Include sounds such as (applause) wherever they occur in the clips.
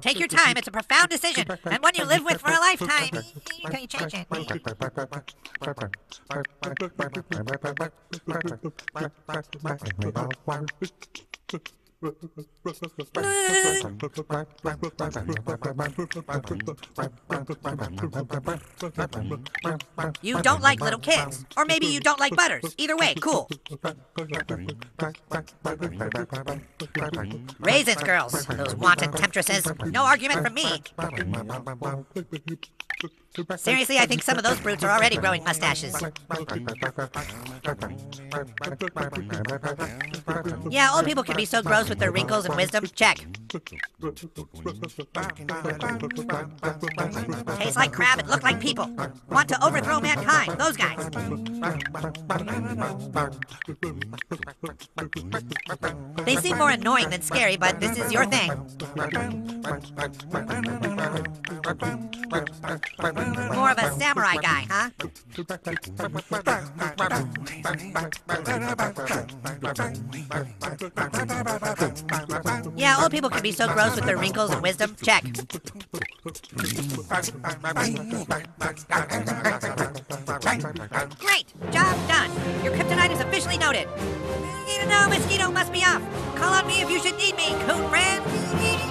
Take your time. It's a profound decision, and one you live with for a lifetime. Can you change it? You don't like little kids. Or maybe you don't like Butters. Either way, cool. Raisins, girls. Those wanton temptresses. No argument from me. Seriously, I think some of those brutes are already growing mustaches. Yeah, old people can be so gross with their wrinkles and wisdom. Check. Taste like crab and look like people. Want to overthrow mankind. Those guys. They seem more annoying than scary, but this is your thing. More of a samurai guy, huh? Yeah, old people can be so gross with their wrinkles and wisdom. Check. Great! Job done. Your kryptonite is officially noted. No, Mosquito must be off. Call on me if you should need me, coon friend.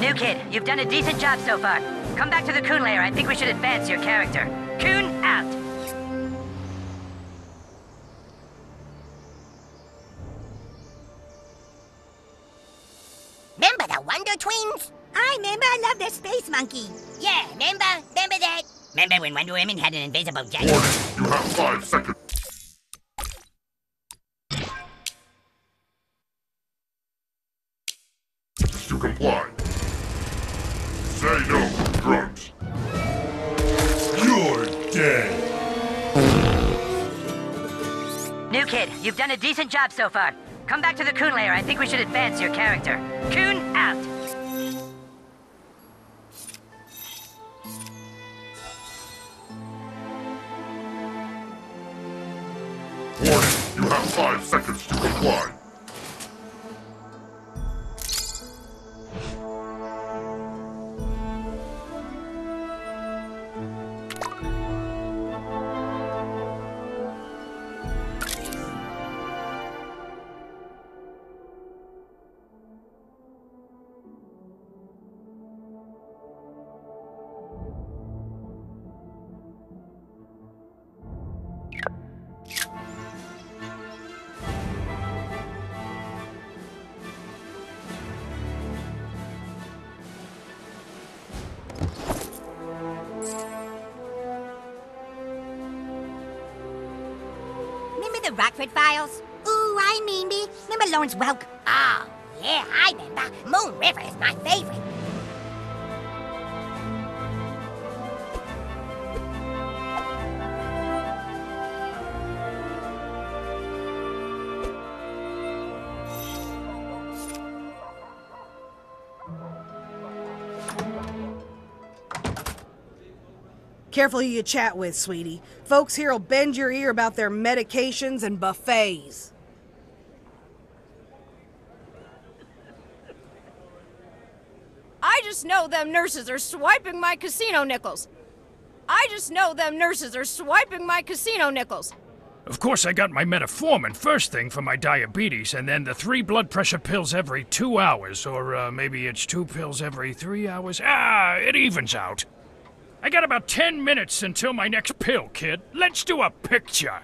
New kid, you've done a decent job so far. Come back to the Coon Lair. I think we should advance your character. Coon out. Remember the Wonder Twins? I remember I love the space monkey. Yeah, remember? Remember that? Remember when Wonder Woman had an invisible jet? Warning, you have five seconds. You've done a decent job so far. Come back to the Coon Lair. I think we should advance your character. Coon out. Warning, you have five seconds to comply. Rockford Files? Ooh, I mean me. Remember Lawrence Welk? Oh, yeah, I remember. Moon River is my favorite. Careful who you chat with, sweetie. Folks here'll bend your ear about their medications and buffets. I just know them nurses are swiping my casino nickels. I just know them nurses are swiping my casino nickels. Of course, I got my metformin first thing for my diabetes, and then the three blood pressure pills every two hours, or uh, maybe it's two pills every three hours. Ah, it evens out. I got about ten minutes until my next pill, kid. Let's do a picture.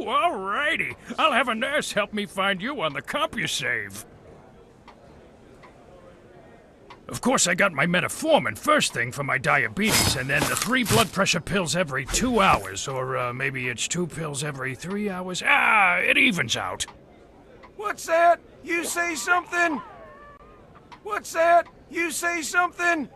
Alrighty. I'll have a nurse help me find you on the CompuServe. Of course, I got my metformin first thing for my diabetes, and then the three blood pressure pills every two hours, or uh, maybe it's two pills every three hours. Ah, it evens out. What's that? You say something? What's that? You say something?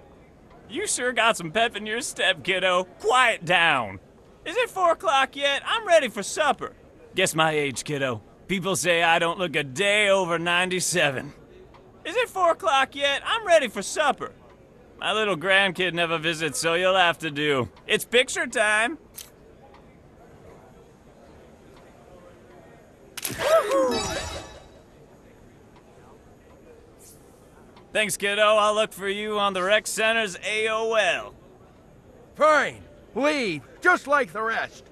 You sure got some pep in your step, kiddo. Quiet down. Is it four o'clock yet? I'm ready for supper. Guess my age, kiddo. People say I don't look a day over 97. Is it four o'clock yet? I'm ready for supper. My little grandkid never visits, so you'll have to do. It's picture time. Thanks, kiddo. I'll look for you on the rec center's AOL. Fine. Leave, just like the rest.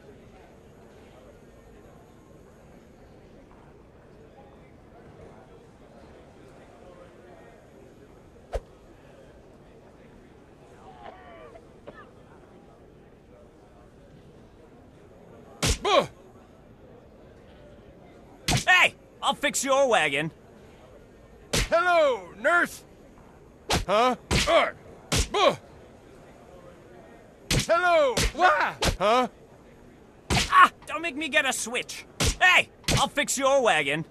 Buh! Hey, I'll fix your wagon. Hello, nurse. Huh? Uh, buh! Hello. Why? Huh? Ah, don't make me get a switch. Hey, I'll fix your wagon.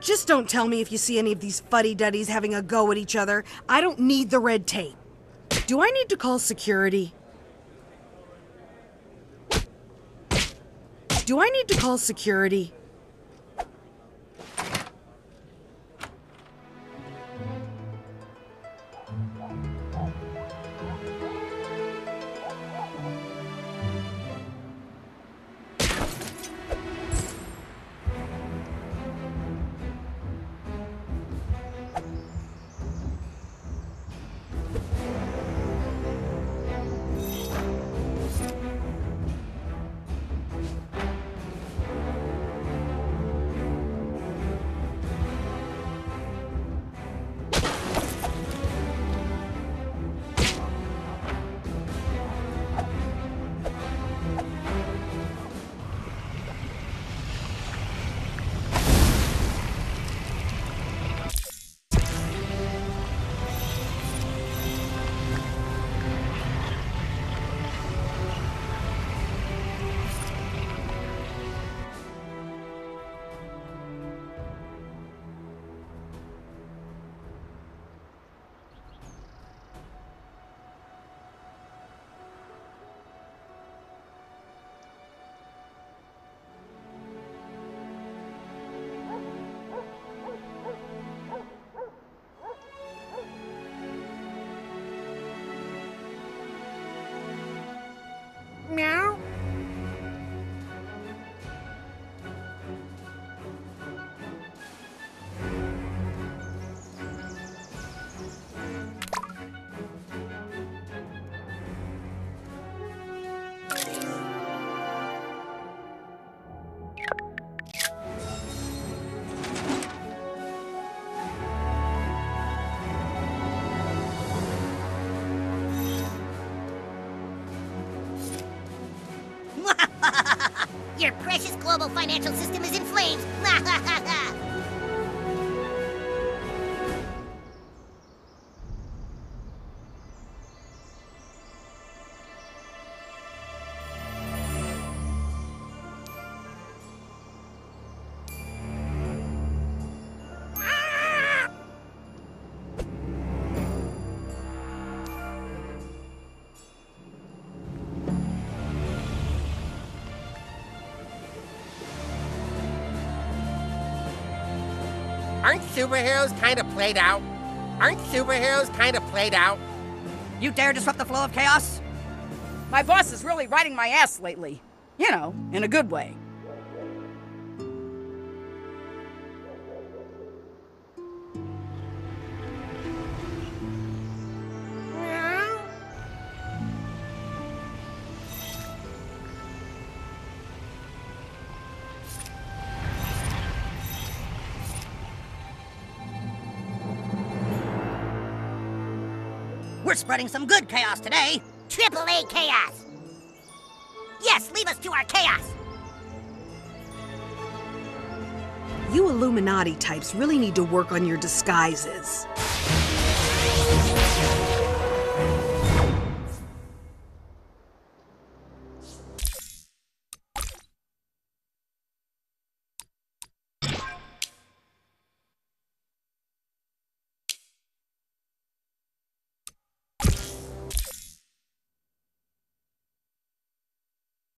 Just don't tell me if you see any of these fuddy-duddies having a go at each other. I don't need the red tape. Do I need to call security? Do I need to call security? Your precious global financial system is in flames. (laughs) superheroes kind of played out? Aren't superheroes kind of played out? You dare disrupt the flow of chaos? My boss is really riding my ass lately. You know, in a good way. We're spreading some good chaos today. Triple A chaos. Yes, leave us to our chaos. You Illuminati types really need to work on your disguises.